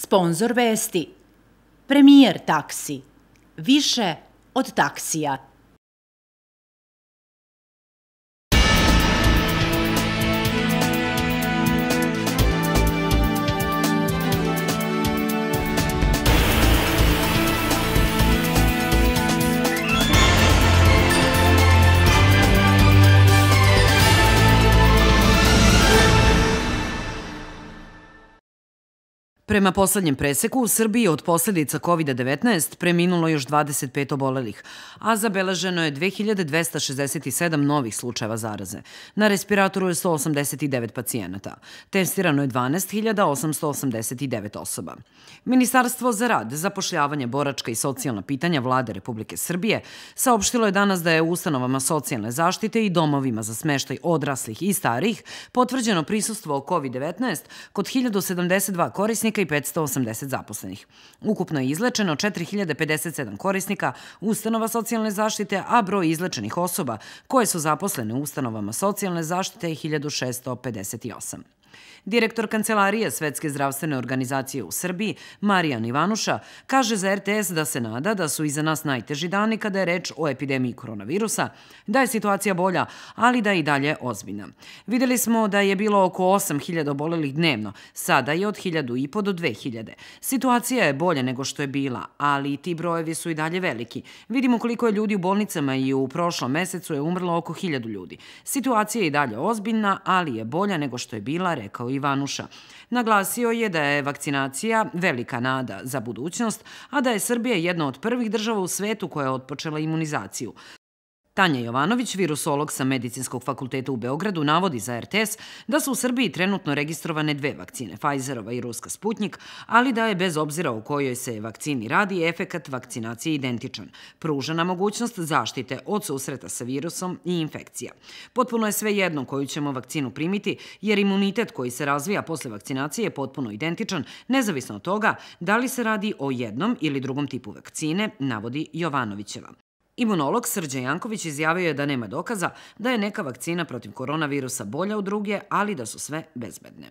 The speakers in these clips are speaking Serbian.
Sponzor vesti. Premijer taksi. Više od taksija. Prema poslednjem preseku, u Srbiji od posledica COVID-19 preminulo još 25 obolelih, a zabeleženo je 2267 novih slučajeva zaraze. Na respiratoru je 189 pacijenata. Testirano je 12.889 osoba. Ministarstvo za rad, zapošljavanje, boračka i socijalna pitanja vlade Republike Srbije saopštilo je danas da je u ustanovama socijalne zaštite i domovima za smeštaj odraslih i starih potvrđeno prisustvo COVID-19 kod 1072 korisnika i 580 zaposlenih. Ukupno je izlečeno 4057 korisnika ustanova socijalne zaštite, a broj izlečenih osoba koje su zaposlene u ustanovama socijalne zaštite je 1658. Direktor Kancelarije Svetske zdravstvene organizacije u Srbiji, Marijan Ivanuša, kaže za RTS da se nada da su iza nas najteži dani kada je reč o epidemiji koronavirusa, da je situacija bolja, ali da je i dalje ozbiljna. Videli smo da je bilo oko 8000 obolelih dnevno, sada je od 1000 i po do 2000. Situacija je bolja nego što je bila, ali ti brojevi su i dalje veliki. Vidimo koliko je ljudi u bolnicama i u prošlom mesecu je umrlo oko 1000 ljudi. Situacija je i dalje ozbiljna, ali je bolja nego što je bila, rekao Ivanuša. Naglasio je da je vakcinacija velika nada za budućnost, a da je Srbija jedna od prvih država u svetu koja je otpočela imunizaciju. Tanja Jovanović, virusolog sa Medicinskog fakulteta u Beogradu, navodi za RTS da su u Srbiji trenutno registrovane dve vakcine, Pfizerova i ruska Sputnik, ali da je bez obzira o kojoj se vakcini radi, efekat vakcinacije identičan. Pružana mogućnost zaštite od susreta sa virusom i infekcija. Potpuno je sve jedno koju ćemo vakcinu primiti, jer imunitet koji se razvija posle vakcinacije je potpuno identičan, nezavisno od toga da li se radi o jednom ili drugom tipu vakcine, navodi Jovanovićeva. Imunolog Srđan Janković izjavio je da nema dokaza da je neka vakcina protiv koronavirusa bolja od druge, ali da su sve bezbedne.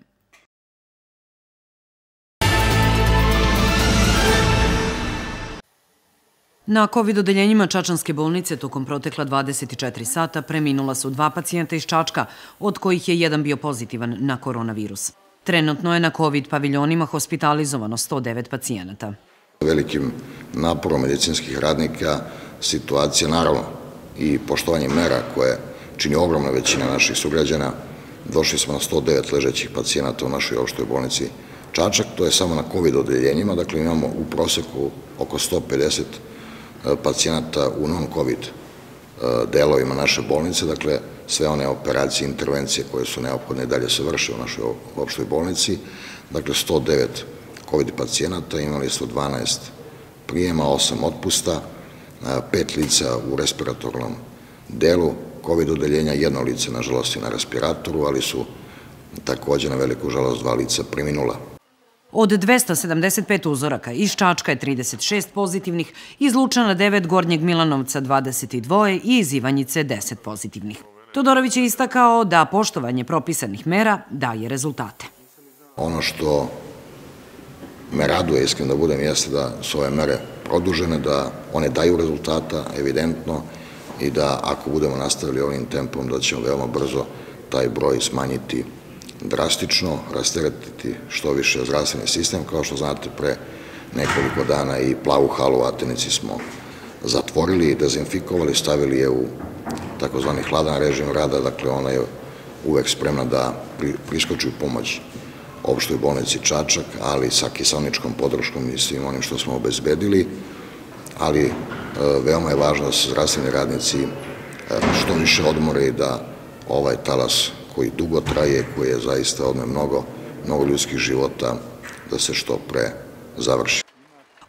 Na COVID odeljenjima Čačanske bolnice tokom protekla 24 sata preminula su dva pacijenta iz Čačka, od kojih je jedan bio pozitivan na koronavirus. Trenutno je na COVID paviljonima hospitalizovano 109 pacijenata. Velikim naporom medicinskih radnika situacija, naravno i poštovanje mera koje čini ogromna većina naših sugrađana. Došli smo na 109 ležećih pacijenata u našoj opštoj bolnici Čačak, to je samo na COVID odeljenjima, dakle imamo u proseku oko 150 e, pacijenata u non-COVID e, delovima naše bolnice, dakle sve one operacije, intervencije koje su neophodne dalje se vrše u našoj opštoj bolnici, dakle 109 COVID pacijenata, imali su 12 prijema, 8 otpusta, pet lica u respiratornom delu COVID odeljenja, jedno lice, nažalost, i na respiratoru, ali su takođe na veliku žalost dva lica preminula. Od 275 uzoraka iz Čačka je 36 pozitivnih, iz Lučana 9, Gornjeg Milanovca 22 i iz Ivanjice 10 pozitivnih. Todorović je istakao da poštovanje propisanih mera daje rezultate. Ono što me raduje, iskreno da budem, jeste da su ove mere produžene, da one daju rezultata, evidentno, i da ako budemo nastavili ovim tempom, da ćemo veoma brzo taj broj smanjiti drastično, rasteretiti što više zdravstveni sistem. Kao što znate, pre nekoliko dana i plavu halu u Atenici smo zatvorili i dezinfikovali, stavili je u takozvani hladan režim rada, dakle ona je uvek spremna da priskoči u pomoć opštoj bolnici Čačak, ali sa kiselničkom podrškom i svim onim što smo obezbedili, ali e, veoma je važno da se zdravstveni radnici e, što više odmore i da ovaj talas koji dugo traje, koji je zaista odme mnogo, mnogo ljudskih života, da se što pre završi.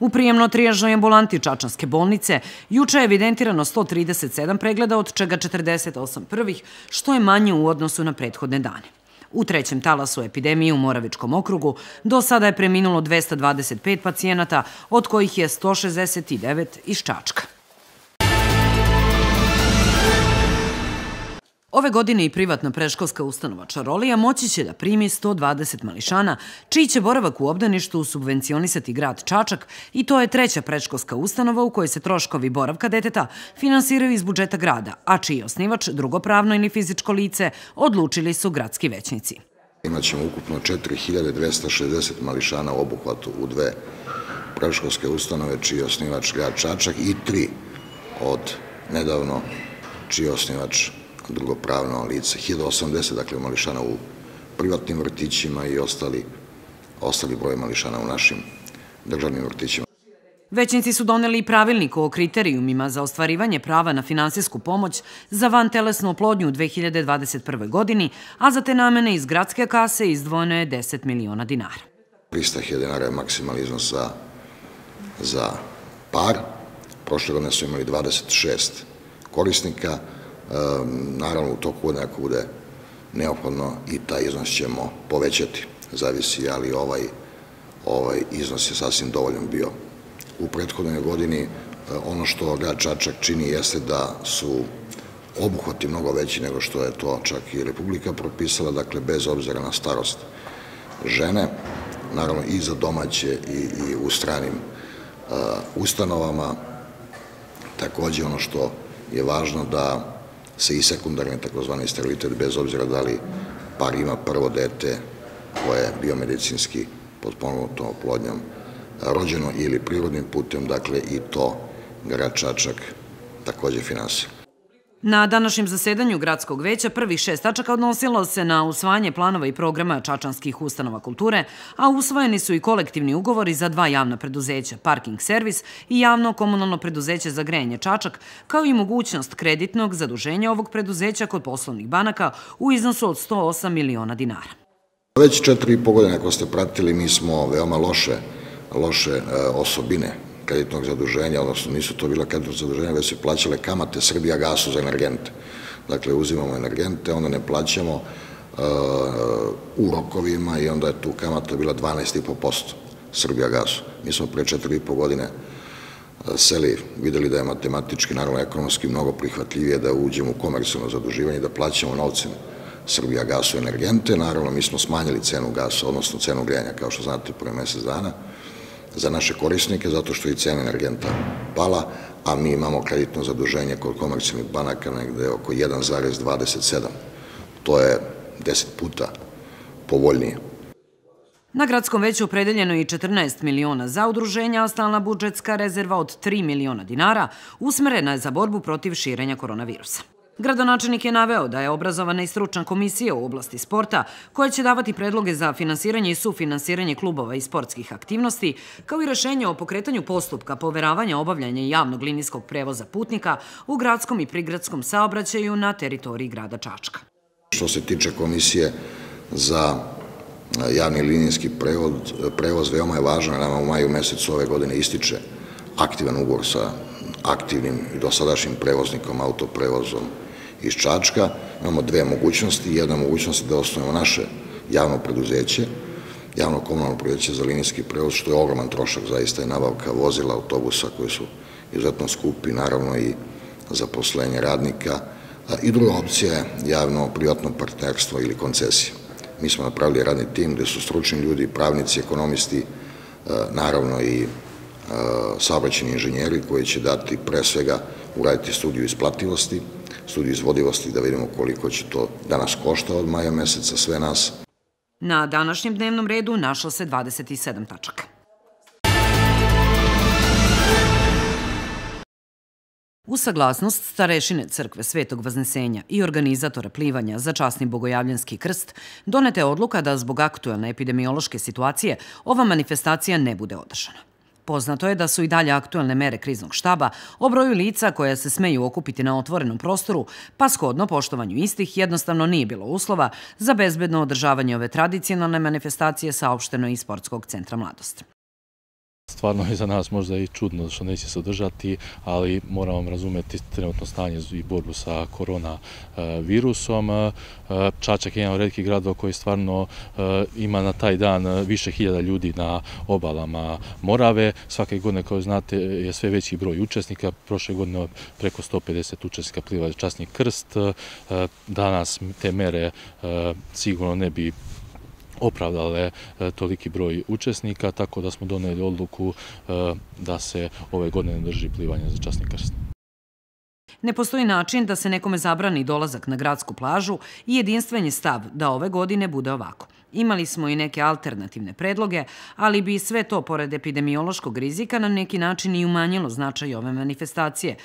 U prijemno-trijažnoj ambulanti Čačanske bolnice juče je evidentirano 137 pregleda, od čega 48 prvih, što je manje u odnosu na prethodne dane. U trećem talasu epidemije u Moravičkom okrugu do sada je preminulo 225 pacijenata, od kojih je 169 iz Čačka. Ove godine i privatna preškolska ustanova Čarolija moći će da primi 120 mališana, čiji će boravak u obdaništu subvencionisati grad Čačak i to je treća preškolska ustanova u kojoj se troškovi boravka deteta finansiraju iz budžeta grada, a čiji osnivač, drugopravno ili fizičko lice, odlučili su gradski većnici. Imaćemo ukupno 4260 mališana u obuhvatu u dve preškolske ustanove, čiji je osnivač grad Čačak i tri od nedavno čiji je osnivač drugopravno lice. 1080, dakle, mališana u privatnim vrtićima i ostali, ostali broj mališana u našim državnim vrtićima. Većnici su doneli i pravilnik o kriterijumima za ostvarivanje prava na finansijsku pomoć za van telesnu oplodnju u 2021. godini, a za te namene iz gradske kase izdvojeno je 10 miliona dinara. 300.000 dinara je maksimalni iznos za, za par. Prošle godine su imali 26 korisnika, naravno u toku godine ako bude neophodno i taj iznos ćemo povećati, zavisi, ali ovaj, ovaj iznos je sasvim dovoljan bio. U prethodnoj godini e, ono što grad Čačak čini jeste da su obuhvati mnogo veći nego što je to čak i Republika propisala, dakle bez obzira na starost žene, naravno i za domaće i, i u stranim uh, ustanovama. Takođe ono što je važno da se i sekundarni takozvani sterilitet, bez obzira da li par ima prvo dete koje je biomedicinski potponuto oplodnjom rođeno ili prirodnim putem, dakle i to grad Čačak takođe finansira. Na današnjem zasedanju Gradskog veća prvih šest tačaka odnosilo se na usvajanje planova i programa čačanskih ustanova kulture, a usvojeni su i kolektivni ugovori za dva javna preduzeća, Parking Servis i javno komunalno preduzeće za grejanje Čačak, kao i mogućnost kreditnog zaduženja ovog preduzeća kod poslovnih banaka u iznosu od 108 miliona dinara. Već četiri i po godine, ako ste pratili, mi smo veoma loše, loše e, osobine kreditnog zaduženja, odnosno nisu to bila kreditnog zaduženja, već su plaćale kamate Srbija gasu za energente. Dakle, uzimamo energente, onda ne plaćamo uh, u rokovima i onda je tu kamata bila 12,5% Srbija gasu. Mi smo pre 4,5 godine uh, seli, videli da je matematički, naravno ekonomski mnogo prihvatljivije da uđemo u komercijalno zaduživanje da plaćamo novcem Srbija gasu energente. Naravno, mi smo smanjili cenu gasa, odnosno cenu grejanja, kao što znate, prve mesec dana za naše korisnike, zato što je cena energenta pala, a mi imamo kreditno zaduženje kod komercijalnih banaka negde oko 1,27. To je 10 puta povoljnije. Na gradskom veću opredeljeno je i 14 miliona za udruženja, a stalna budžetska rezerva od 3 miliona dinara usmerena je za borbu protiv širenja koronavirusa. Gradonačelnik je naveo da je obrazovana i stručna komisija u oblasti sporta koja će davati predloge za finansiranje i sufinansiranje klubova i sportskih aktivnosti, kao i rešenje o pokretanju postupka poveravanja obavljanja javnog linijskog prevoza putnika u gradskom i prigradskom saobraćaju na teritoriji grada Čačka. Što se tiče komisije za javni linijski prevoz, prevoz veoma je važan, nama u maju mesecu ove godine ističe aktivan ugovor sa aktivnim i dosadašnjim prevoznikom, autoprevozom iz Čačka. Imamo dve mogućnosti. Jedna mogućnost je da osnovimo naše javno preduzeće, javno komunalno preduzeće za linijski prevoz, što je ogroman trošak, zaista je nabavka vozila, autobusa koji su izuzetno skupi, naravno i zaposlenje radnika. I druga opcija je javno-privatno partnerstvo ili koncesija. Mi smo napravili radni tim gde su stručni ljudi, pravnici, ekonomisti, naravno i saobraćeni inženjeri koji će dati pre svega uraditi studiju isplativosti, studiju izvodivosti da vidimo koliko će to danas košta od maja meseca sve nas. Na današnjem dnevnom redu našlo se 27 tačaka. U saglasnost starešine Crkve Svetog Vaznesenja i organizatora plivanja za časni bogojavljanski krst, donete odluka da zbog aktuelne epidemiološke situacije ova manifestacija ne bude održana. Poznato je da su i dalje aktuelne mere kriznog štaba o broju lica koja se smeju okupiti na otvorenom prostoru, pa shodno poštovanju istih jednostavno nije bilo uslova za bezbedno održavanje ove tradicionalne manifestacije saopšteno iz Sportskog centra Mladost. Stvarno je za nas možda i čudno što neće se održati, ali moram vam razumeti trenutno stanje i borbu sa korona e, virusom. E, Čačak je jedan od redkih gradova koji stvarno e, ima na taj dan više hiljada ljudi na obalama Morave. Svake godine, kao znate, je sve veći broj učesnika. Prošle godine preko 150 učesnika pliva časni krst. Danas te mere sigurno ne bi opravdale e, toliki broj učesnika, tako da smo doneli odluku e, da se ove godine drži plivanje za časni krst. Ne postoji način da se nekome zabrani dolazak na gradsku plažu i jedinstven je stav da ove godine bude ovako. Imali smo i neke alternativne predloge, ali bi sve to, pored epidemiološkog rizika, na neki način i umanjilo značaj ove manifestacije,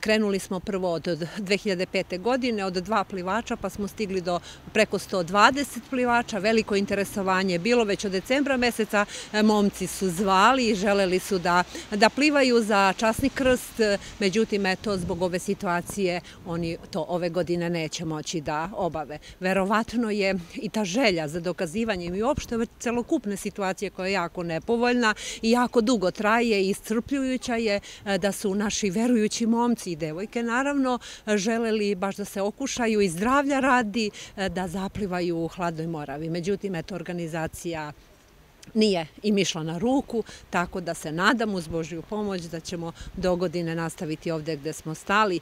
Krenuli smo prvo od 2005. godine, od dva plivača, pa smo stigli do preko 120 plivača. Veliko interesovanje je bilo već od decembra meseca. Momci su zvali i želeli su da, da plivaju za časni krst. Međutim, eto, zbog ove situacije oni to ove godine neće moći da obave. Verovatno je i ta želja za dokazivanjem i uopšte celokupne situacije koja je jako nepovoljna i jako dugo traje i iscrpljujuća je da su naši verujući momci i devojke naravno želeli baš da se okušaju i zdravlja radi e, da zaplivaju u hladnoj moravi. Međutim, eto, organizacija nije im išla na ruku, tako da se nadam uz Božju pomoć da ćemo do godine nastaviti ovde gde smo stali.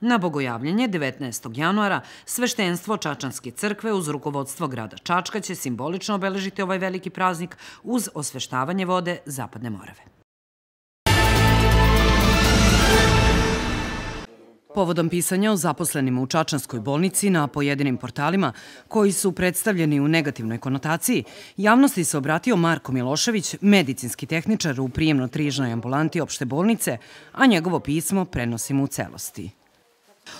Na bogojavljenje 19. januara sveštenstvo Čačanske crkve uz rukovodstvo grada Čačka će simbolično obeležiti ovaj veliki praznik uz osveštavanje vode Zapadne Morave. Povodom pisanja o zaposlenima u Čačanskoj bolnici na pojedinim portalima, koji su predstavljeni u negativnoj konotaciji, javnosti se obratio Marko Milošević, medicinski tehničar u prijemno-trižnoj ambulanti opšte bolnice, a njegovo pismo prenosimo u celosti.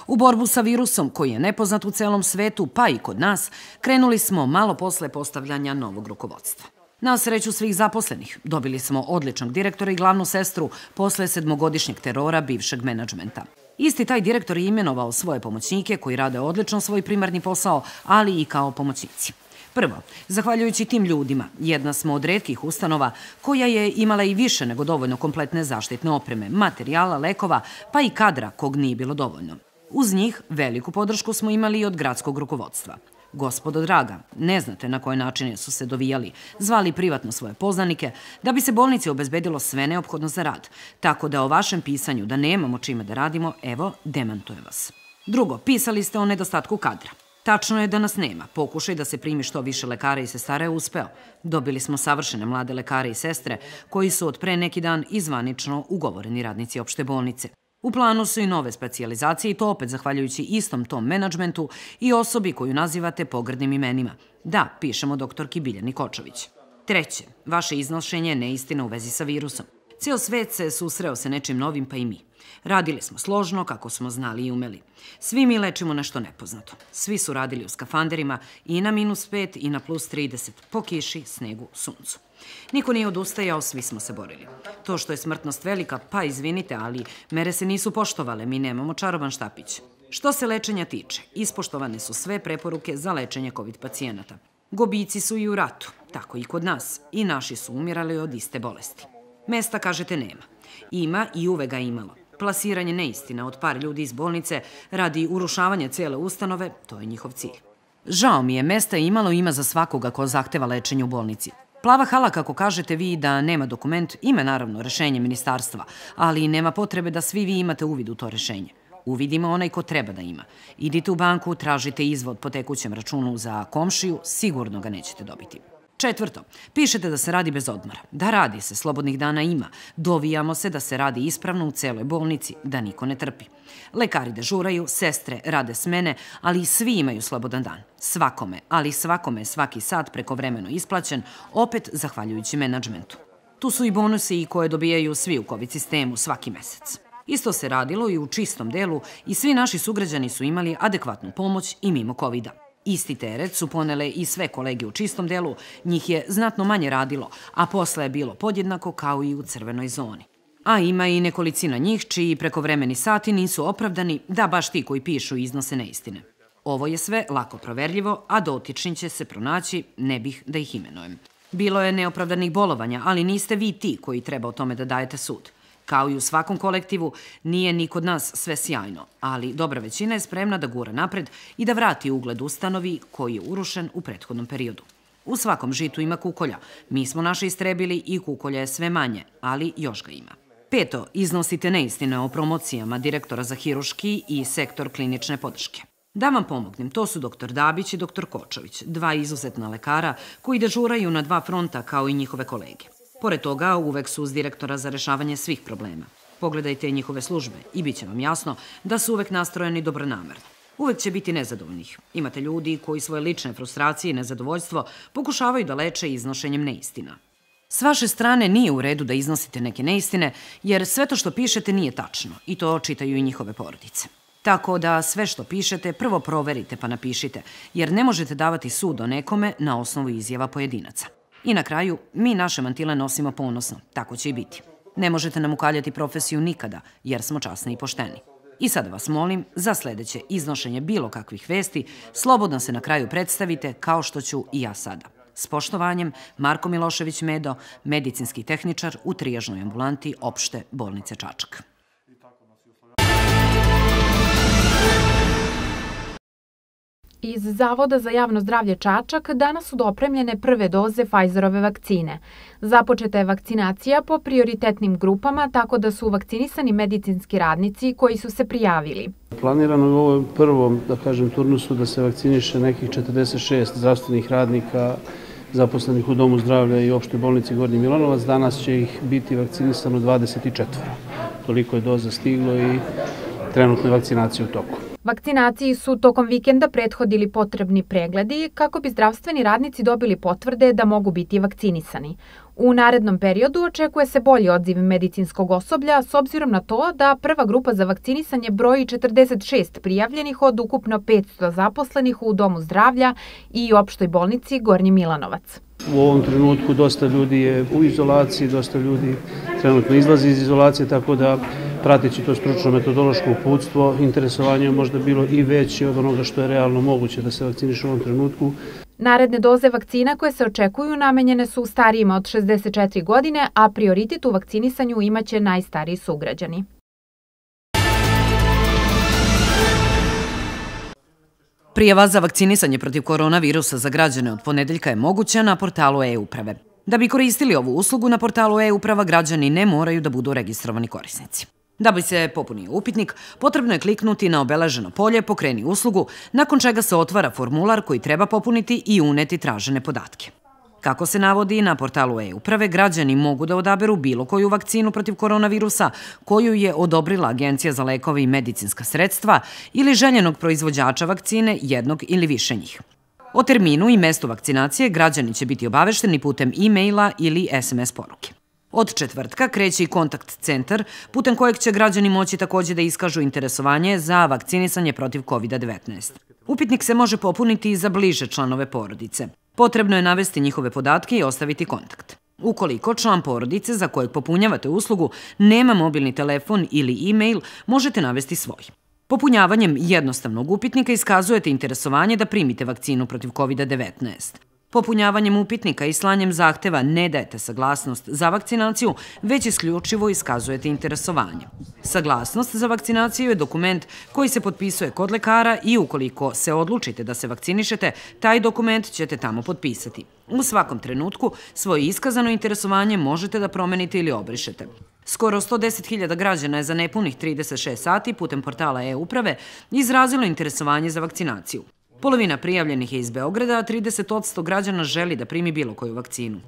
U borbu sa virusom, koji je nepoznat u celom svetu, pa i kod nas, krenuli smo malo posle postavljanja novog rukovodstva. Na sreću svih zaposlenih, dobili smo odličnog direktora i glavnu sestru posle sedmogodišnjeg terora bivšeg menadžmenta. Isti taj direktor je imenovao svoje pomoćnike koji rade odlično svoj primarni posao, ali i kao pomoćnici. Prvo, zahvaljujući tim ljudima, jedna smo od redkih ustanova koja je imala i više nego dovoljno kompletne zaštitne opreme, materijala, lekova, pa i kadra kog nije bilo dovoljno. Uz njih veliku podršku smo imali i od gradskog rukovodstva – Gospodo draga, ne znate na koje načine su se dovijali, zvali privatno svoje poznanike, da bi se bolnici obezbedilo sve neophodno za rad, tako da o vašem pisanju da nemamo čime da radimo, evo, demantuje vas. Drugo, pisali ste o nedostatku kadra. Tačno je da nas nema. Pokušaj da se primi što više lekara i sestara je uspeo. Dobili smo savršene mlade lekare i sestre koji su od pre neki dan izvanično ugovoreni radnici opšte bolnice. U planu su i nove specializacije i to opet zahvaljujući istom tom menadžmentu i osobi koju nazivate pogrdnim imenima. Da, pišemo doktorki Biljani Kočović. Treće, vaše iznošenje je neistina u vezi sa virusom. Cijel svet se susreo sa nečim novim, pa i mi. Radili smo složno, kako smo znali i umeli. Svi mi lečimo nešto nepoznato. Svi su radili u skafanderima i na minus 5 i na plus 30, po kiši, snegu, suncu. Niko nije odustajao, svi smo se borili. To što je smrtnost velika, pa izvinite, ali mere se nisu poštovale, mi nemamo čaroban štapić. Što se lečenja tiče, ispoštovane su sve preporuke za lečenje COVID pacijenata. Gobici su i u ratu, tako i kod nas, i naši su umirali od iste bolesti. Mesta, kažete, nema. Ima i uvega imalo. Plasiranje neistina od par ljudi iz bolnice radi urušavanja cele ustanove, to je njihov cilj. Žao mi je, mesta je imalo ima za svakoga ko zahteva lečenje u bolnici. Plava hala, kako kažete vi da nema dokument, ima naravno rešenje ministarstva, ali nema potrebe da svi vi imate uvid u to rešenje. Uvid ima onaj ko treba da ima. Idite u banku, tražite izvod po tekućem računu za komšiju, sigurno ga nećete dobiti. Četvrto, pišete da se radi bez odmora. Da radi se, slobodnih dana ima. Dovijamo se da se radi ispravno u celoj bolnici, da niko ne trpi. Lekari dežuraju, sestre rade smene, ali svi imaju slobodan dan. Svakome, ali svakome svaki sat preko vremeno isplaćen, opet zahvaljujući menadžmentu. Tu su i bonusi koje dobijaju svi u COVID sistemu svaki mesec. Isto se radilo i u čistom delu i svi naši sugrađani su imali adekvatnu pomoć i mimo covid -a. Isti teret su ponele i sve kolege u čistom delu, njih je znatno manje radilo, a posle je bilo podjednako kao i u crvenoj zoni. A ima i nekolicina njih čiji prekovremeni sati nisu opravdani da baš ti koji pišu iznose neistine. Ovo je sve lako proverljivo, a dotični će se pronaći, ne bih da ih imenujem. Bilo je neopravdanih bolovanja, ali niste vi ti koji treba o tome da dajete sud. Kao i u svakom kolektivu, nije ni kod nas sve sjajno, ali dobra većina je spremna da gura napred i da vrati ugled ustanovi koji je urušen u prethodnom periodu. U svakom žitu ima kukolja. Mi smo naše istrebili i kukolja je sve manje, ali još ga ima. Peto, iznosite neistine o promocijama direktora za hiruški i sektor klinične podrške. Da vam pomognem, to su dr. Dabić i dr. Kočović, dva izuzetna lekara koji dežuraju na dva fronta kao i njihove kolege. Pored toga, uvek su uz direktora za rešavanje svih problema. Pogledajte njihove službe i bit će vam jasno da su uvek nastrojeni dobronamerno. Uvek će biti nezadovoljnih. Imate ljudi koji svoje lične frustracije i nezadovoljstvo pokušavaju da leče iznošenjem neistina. S vaše strane nije u redu da iznosite neke neistine, jer sve to što pišete nije tačno i to čitaju i njihove porodice. Tako da sve što pišete prvo proverite pa napišite, jer ne možete davati sud o nekome na osnovu izjava pojedinaca. I na kraju, mi naše mantile nosimo ponosno, tako će i biti. Ne možete nam ukaljati profesiju nikada, jer smo časni i pošteni. I sada vas molim, za sledeće iznošenje bilo kakvih vesti, slobodno se na kraju predstavite kao što ću i ja sada. S poštovanjem, Marko Milošević Medo, medicinski tehničar u trijažnoj ambulanti opšte bolnice Čačak. Iz Zavoda za javno zdravlje Čačak danas su dopremljene prve doze Pfizerove vakcine. Započeta je vakcinacija po prioritetnim grupama, tako da su vakcinisani medicinski radnici koji su se prijavili. Planirano je u ovom prvom, da kažem, turnusu da se vakciniše nekih 46 zdravstvenih radnika zaposlenih u Domu zdravlja i opštoj bolnici Gornji Milanovac. Danas će ih biti vakcinisano 24. Toliko je doza stiglo i trenutno je vakcinacija u toku. Vakcinaciji su tokom vikenda prethodili potrebni pregledi kako bi zdravstveni radnici dobili potvrde da mogu biti vakcinisani. U narednom periodu očekuje se bolji odziv medicinskog osoblja s obzirom na to da prva grupa za vakcinisanje broji 46 prijavljenih od ukupno 500 zaposlenih u Domu zdravlja i opštoj bolnici Gornji Milanovac. U ovom trenutku dosta ljudi je u izolaciji, dosta ljudi trenutno izlazi iz izolacije, tako da prateći to stručno metodološko uputstvo, interesovanje je možda bilo i veće od onoga što je realno moguće da se vakciniše u ovom trenutku. Naredne doze vakcina koje se očekuju namenjene su starijima od 64 godine, a prioritet u vakcinisanju imaće najstariji sugrađani. Prijava za vakcinisanje protiv koronavirusa za građane od ponedeljka je moguća na portalu e-uprave. Da bi koristili ovu uslugu na portalu e-uprava, građani ne moraju da budu registrovani korisnici. Da bi se popunio upitnik, potrebno je kliknuti na obeleženo polje Pokreni uslugu, nakon čega se otvara formular koji treba popuniti i uneti tražene podatke. Kako se navodi na portalu e-uprave, građani mogu da odaberu bilo koju vakcinu protiv koronavirusa koju je odobrila Agencija za lekove i medicinska sredstva ili željenog proizvođača vakcine jednog ili više njih. O terminu i mestu vakcinacije građani će biti obavešteni putem e-maila ili SMS poruke. Od četvrtka kreće i kontakt centar, putem kojeg će građani moći takođe da iskažu interesovanje za vakcinisanje protiv COVID-19. Upitnik se može popuniti i za bliže članove porodice. Potrebno je navesti njihove podatke i ostaviti kontakt. Ukoliko član porodice za kojeg popunjavate uslugu nema mobilni telefon ili e-mail, možete navesti svoj. Popunjavanjem jednostavnog upitnika iskazujete interesovanje da primite vakcinu protiv COVID-19. Popunjavanjem upitnika i slanjem zahteva ne dajete saglasnost za vakcinaciju, već isključivo iskazujete interesovanje. Saglasnost za vakcinaciju je dokument koji se potpisuje kod lekara i ukoliko se odlučite da se vakcinišete, taj dokument ćete tamo potpisati. U svakom trenutku svoje iskazano interesovanje možete da promenite ili obrišete. Skoro 110.000 građana je za nepunih 36 sati putem portala e-uprave izrazilo interesovanje za vakcinaciju. Polovina prijavljenih je iz Beograda, a 30% građana želi da primi bilo koju vakcinu.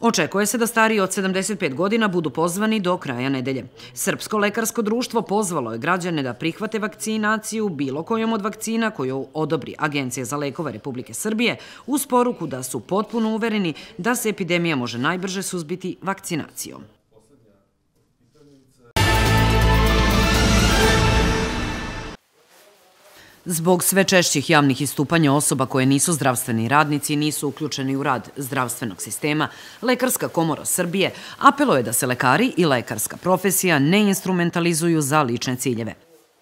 Očekuje se da stariji od 75 godina budu pozvani do kraja nedelje. Srpsko lekarsko društvo pozvalo je građane da prihvate vakcinaciju bilo kojom od vakcina koju odobri Agencija za lekove Republike Srbije uz poruku da su potpuno uvereni da se epidemija može najbrže suzbiti vakcinacijom. Zbog sve češćih javnih istupanja osoba koje nisu zdravstveni radnici i nisu uključeni u rad zdravstvenog sistema, Lekarska komora Srbije apelo je da se lekari i lekarska profesija ne instrumentalizuju za lične ciljeve.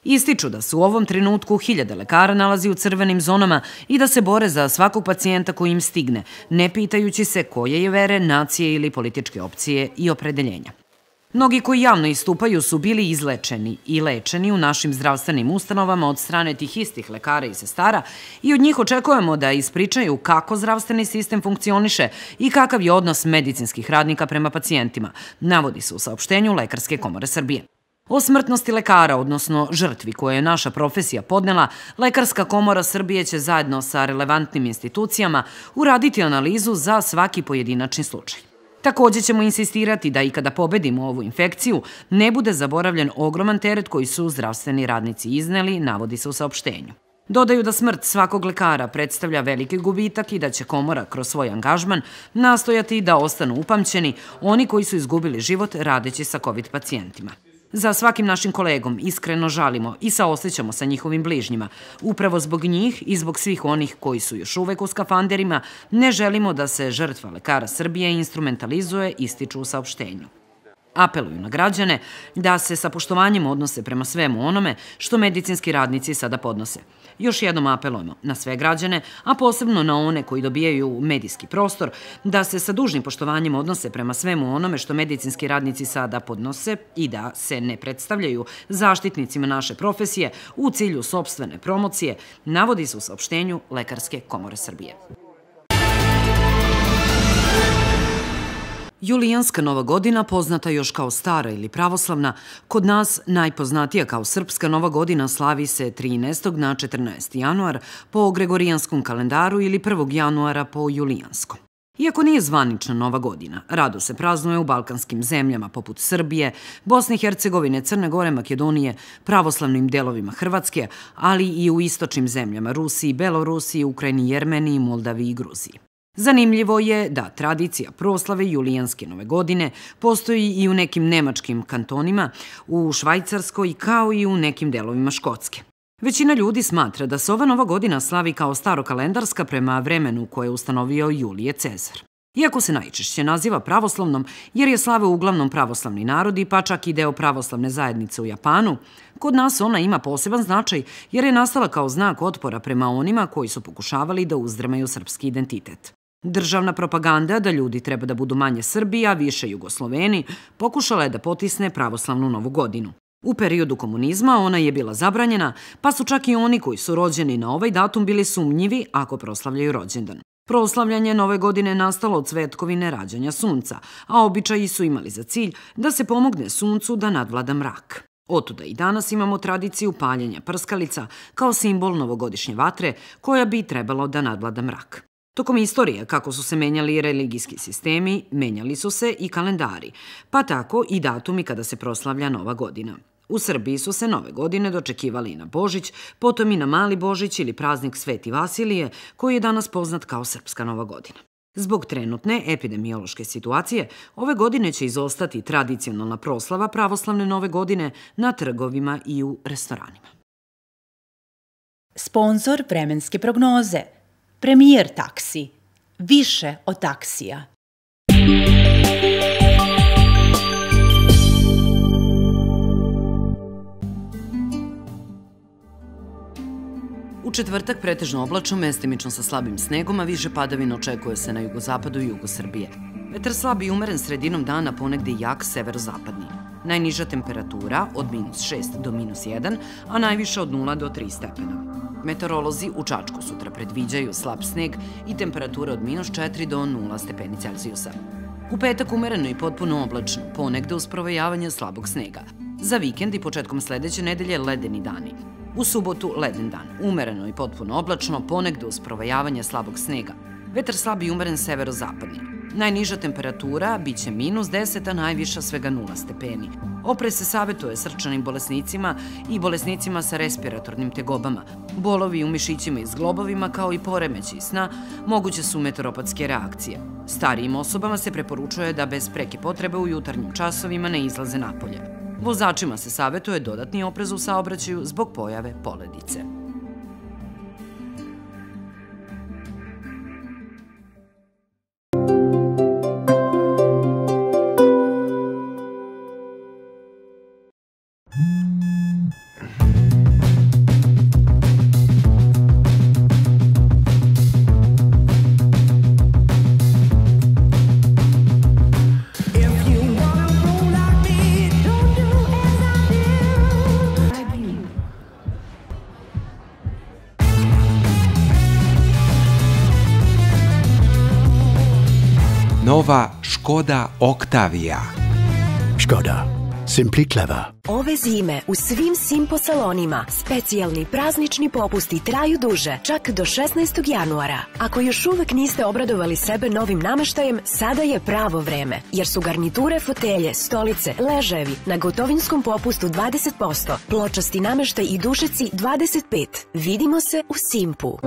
Ističu da se u ovom trenutku hiljade lekara nalazi u crvenim zonama i da se bore za svakog pacijenta koji im stigne, ne pitajući se koje je vere, nacije ili političke opcije i opredeljenja. Mnogi koji javno istupaju su bili izlečeni i lečeni u našim zdravstvenim ustanovama od strane tih istih lekara i sestara i od njih očekujemo da ispričaju kako zdravstveni sistem funkcioniše i kakav je odnos medicinskih radnika prema pacijentima, navodi se u saopštenju Lekarske komore Srbije. O smrtnosti lekara, odnosno žrtvi koje je naša profesija podnela, Lekarska komora Srbije će zajedno sa relevantnim institucijama uraditi analizu za svaki pojedinačni slučaj. Takođe ćemo insistirati da i kada pobedimo ovu infekciju ne bude zaboravljen ogroman teret koji su zdravstveni radnici izneli, navodi se u saopštenju. Dodaju da smrt svakog lekara predstavlja veliki gubitak i da će komora kroz svoj angažman nastojati da ostanu upamćeni oni koji su izgubili život radeći sa COVID pacijentima. Za svakim našim kolegom iskreno žalimo i saosećamo sa njihovim bližnjima. Upravo zbog njih i zbog svih onih koji su još uvek u skafanderima, ne želimo da se žrtva lekara Srbije instrumentalizuje, ističu u saopštenju apeluju na građane da se sa poštovanjem odnose prema svemu onome što medicinski radnici sada podnose. Još jednom apelujemo na sve građane, a posebno na one koji dobijaju medijski prostor, da se sa dužnim poštovanjem odnose prema svemu onome što medicinski radnici sada podnose i da se ne predstavljaju zaštitnicima naše profesije u cilju sobstvene promocije, navodi se u saopštenju Lekarske komore Srbije. Julijanska Nova godina, poznata još kao stara ili pravoslavna, kod nas najpoznatija kao srpska Nova godina slavi se 13. na 14. januar po Gregorijanskom kalendaru ili 1. januara po Julijanskom. Iako nije zvanična Nova godina, rado se praznuje u balkanskim zemljama poput Srbije, Bosne i Hercegovine, Crne Gore, Makedonije, pravoslavnim delovima Hrvatske, ali i u istočnim zemljama Rusiji, Belorusiji, Ukrajini, Jermeniji, Moldavi i Gruziji. Zanimljivo je da tradicija proslave Julijanske nove godine postoji i u nekim nemačkim kantonima, u Švajcarskoj kao i u nekim delovima Škotske. Većina ljudi smatra da se ova nova godina slavi kao starokalendarska prema vremenu koje je ustanovio Julije Cezar. Iako se najčešće naziva pravoslavnom, jer je slave uglavnom pravoslavni narodi, pa čak i deo pravoslavne zajednice u Japanu, kod nas ona ima poseban značaj jer je nastala kao znak otpora prema onima koji su pokušavali da uzdrmaju srpski identitet. Državna propaganda da ljudi treba da budu manje Srbi, a više Jugosloveni, pokušala je da potisne pravoslavnu novu godinu. U periodu komunizma ona je bila zabranjena, pa su čak i oni koji su rođeni na ovaj datum bili sumnjivi ako proslavljaju rođendan. Proslavljanje nove godine nastalo od svetkovine rađanja sunca, a običaji su imali za cilj da se pomogne suncu da nadvlada mrak. Otuda i danas imamo tradiciju paljenja prskalica kao simbol novogodišnje vatre koja bi trebalo da nadvlada mrak. Tokom istorije, kako su se menjali religijski sistemi, menjali su se i kalendari, pa tako i datumi kada se proslavlja Nova godina. U Srbiji su se nove godine dočekivali i na Božić, potom i na Mali Božić ili praznik Sveti Vasilije, koji je danas poznat kao Srpska Nova godina. Zbog trenutne epidemiološke situacije, ove godine će izostati tradicionalna proslava pravoslavne nove godine na trgovima i u restoranima. Sponzor vremenske prognoze – Premijer taksi. Više od taksija. U četvrtak pretežno oblačno, mestimično sa slabim snegom, a više padavina očekuje se na jugozapadu i jugu Srbije. Vetar slab i umeren sredinom dana ponegde jak severozapadni. Najniža temperatura od minus 6 do minus 1, a najviša od 0 do 3 stepena. Meteorolozi u Čačku sutra predviđaju slab sneg i temperatura od minus 4 do 0 stepeni Celsijusa. U petak umereno i potpuno oblačno, ponegde uz provejavanje slabog snega. Za vikend i početkom sledeće nedelje ledeni dani. U subotu leden dan, umereno i potpuno oblačno, ponegde uz provejavanje slabog snega. Vetar slab i umeren severo-zapadni. Najniža temperatura biće minus 10, a najviša svega 0 stepeni. Opre se savetuje srčanim bolesnicima i bolesnicima sa respiratornim tegobama. Bolovi u mišićima i zglobovima, kao i poremeći sna, moguće su meteoropatske reakcije. Starijim osobama se preporučuje da bez preke potrebe u jutarnjim časovima ne izlaze napolje. Vozačima se savetuje dodatni oprez u saobraćaju zbog pojave poledice. Škoda Octavia. Škoda. Simply clever. Ove zime u svim Simpo salonima specijalni praznični popusti traju duže, čak do 16. januara. Ako još uvek niste obradovali sebe novim nameštajem, sada je pravo vreme, jer su garniture, fotelje, stolice, ležajevi na gotovinskom popustu 20%, pločasti nameštaj i dušeci 25%. Vidimo se u Simpu.